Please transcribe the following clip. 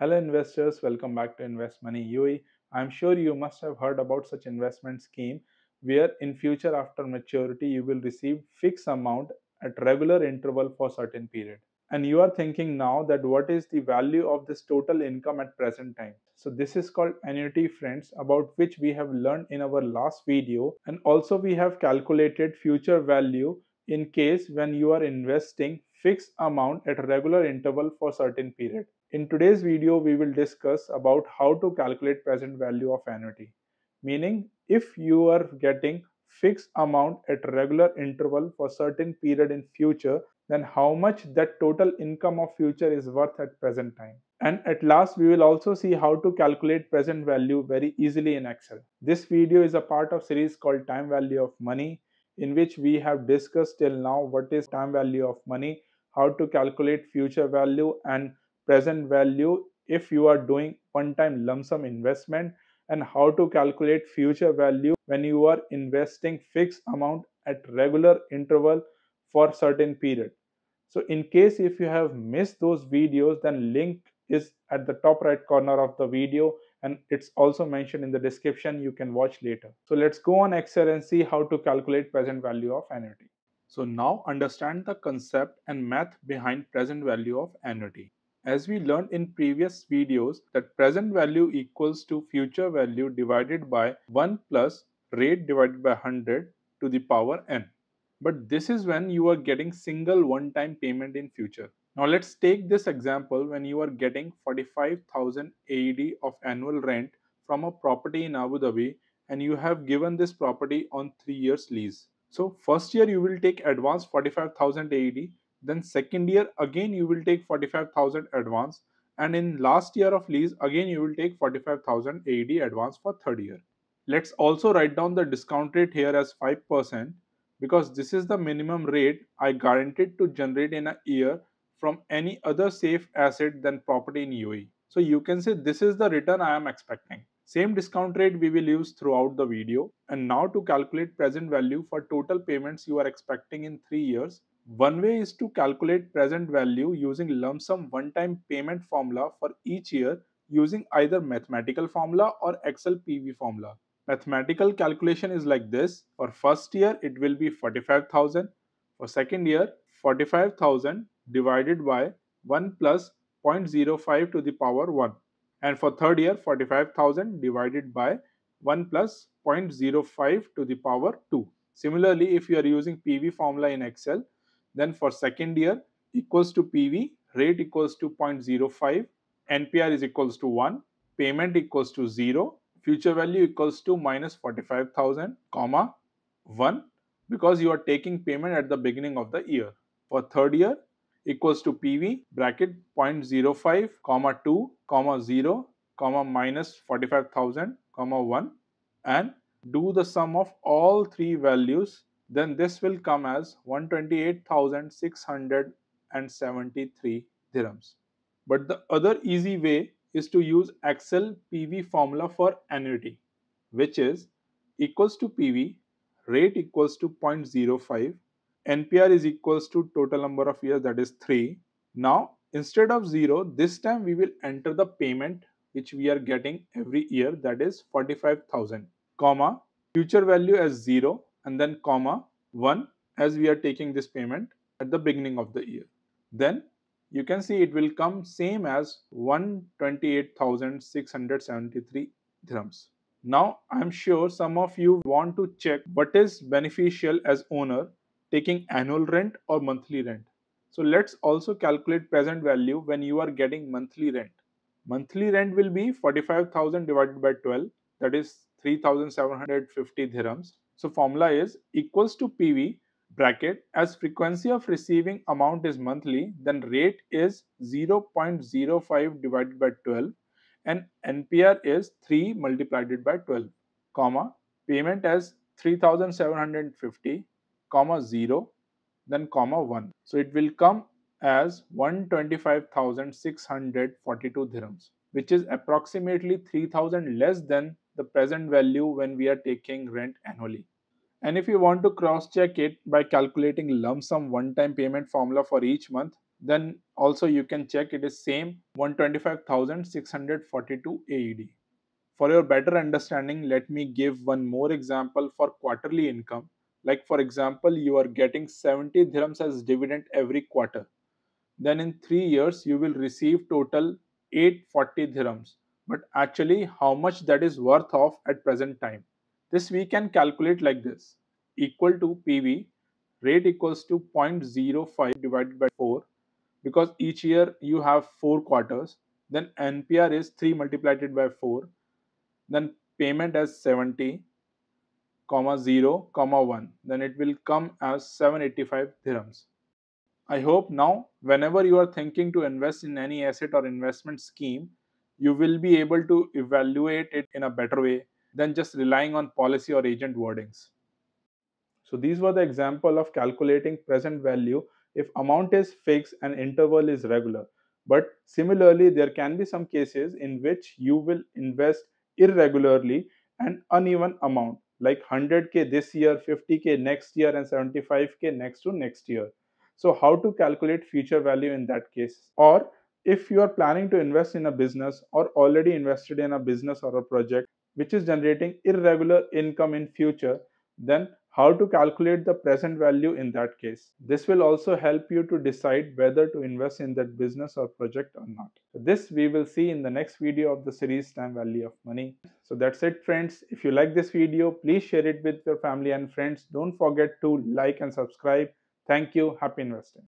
Hello investors, welcome back to Invest Money UAE. I'm sure you must have heard about such investment scheme where in future after maturity you will receive fixed amount at regular interval for certain period. And you are thinking now that what is the value of this total income at present time. So this is called annuity friends about which we have learned in our last video and also we have calculated future value in case when you are investing fixed amount at regular interval for certain period. In today's video, we will discuss about how to calculate present value of annuity. Meaning, if you are getting fixed amount at regular interval for certain period in future, then how much that total income of future is worth at present time. And at last, we will also see how to calculate present value very easily in Excel. This video is a part of series called Time Value of Money, in which we have discussed till now what is time value of money, how to calculate future value and present value if you are doing one time lump sum investment and how to calculate future value when you are investing fixed amount at regular interval for certain period. So in case if you have missed those videos then link is at the top right corner of the video and it's also mentioned in the description. You can watch later. So let's go on excel and see how to calculate present value of annuity. So now understand the concept and math behind present value of annuity as we learned in previous videos that present value equals to future value divided by 1 plus rate divided by 100 to the power n. But this is when you are getting single one-time payment in future. Now let's take this example when you are getting 45,000 AED of annual rent from a property in Abu Dhabi and you have given this property on 3 years lease. So first year you will take advance 45,000 AED then second year again you will take 45000 advance and in last year of lease again you will take 45000 AED advance for third year. Let's also write down the discount rate here as 5% because this is the minimum rate I guaranteed to generate in a year from any other safe asset than property in UAE. So you can say this is the return I am expecting. Same discount rate we will use throughout the video. And now to calculate present value for total payments you are expecting in 3 years, one way is to calculate present value using lump sum one-time payment formula for each year using either mathematical formula or Excel PV formula. Mathematical calculation is like this. For first year, it will be 45,000. For second year, 45,000 divided by 1 plus 0.05 to the power 1. And for third year, 45,000 divided by 1 plus 0.05 to the power 2. Similarly, if you are using PV formula in Excel, then for second year equals to PV, rate equals to 0.05, NPER is equals to 1, payment equals to 0, future value equals to minus 45,000, comma 1 because you are taking payment at the beginning of the year. For third year equals to PV bracket 0.05, comma 2, comma 0, comma minus 45,000, comma 1 and do the sum of all three values then this will come as 128,673 dirhams. But the other easy way is to use Excel PV formula for annuity, which is equals to PV, rate equals to 0.05, NPER is equals to total number of years that is 3. Now instead of 0, this time we will enter the payment which we are getting every year that is 45,000, comma, future value as 0 and then comma 1 as we are taking this payment at the beginning of the year. Then you can see it will come same as 128,673 dirhams. Now I'm sure some of you want to check what is beneficial as owner taking annual rent or monthly rent. So let's also calculate present value when you are getting monthly rent. Monthly rent will be 45,000 divided by 12 that is 3750 dirhams so formula is equals to PV bracket. As frequency of receiving amount is monthly then rate is 0.05 divided by 12 and NPER is 3 multiplied by 12 comma payment as 3750 comma 0 then comma 1 so it will come as 125,642 dirhams which is approximately 3000 less than the present value when we are taking rent annually. And if you want to cross check it by calculating lump sum one time payment formula for each month, then also you can check it is same 125642 AED. For your better understanding, let me give one more example for quarterly income. Like for example, you are getting 70 dirhams as dividend every quarter. Then in 3 years you will receive total 840 dirhams. But actually how much that is worth of at present time. This we can calculate like this. Equal to PV rate equals to 0.05 divided by 4 because each year you have 4 quarters then NPER is 3 multiplied by 4 then payment as 70 comma 0 comma 1 then it will come as 785 dirhams i hope now whenever you are thinking to invest in any asset or investment scheme you will be able to evaluate it in a better way than just relying on policy or agent wordings so these were the example of calculating present value if amount is fixed and interval is regular. But similarly, there can be some cases in which you will invest irregularly and uneven amount like 100k this year, 50k next year and 75k next to next year. So how to calculate future value in that case? Or if you are planning to invest in a business or already invested in a business or a project which is generating irregular income in future, then how to calculate the present value in that case. This will also help you to decide whether to invest in that business or project or not. This we will see in the next video of the series time value of money. So that's it friends. If you like this video, please share it with your family and friends. Don't forget to like and subscribe. Thank you. Happy investing.